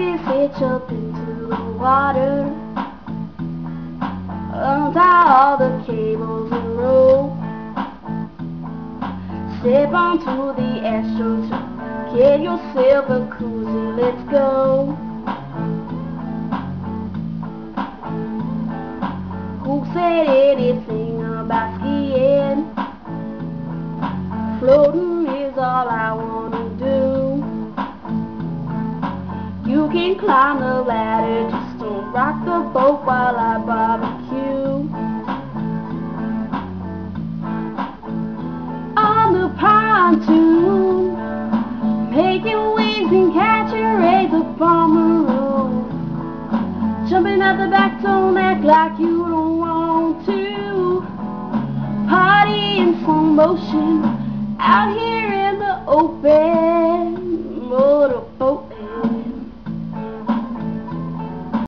reach up into the water, untie all the cables and rope, step onto the astro to get yourself a koozie. Let's go. Who said anything about skiing? Floating is all I wanna do. Can climb the ladder, just don't rock the boat while I barbecue. On the pontoon, making waves and catching rays up on the roof. Jumping out the back, don't act like you don't want to. Party in slow motion out here in the open.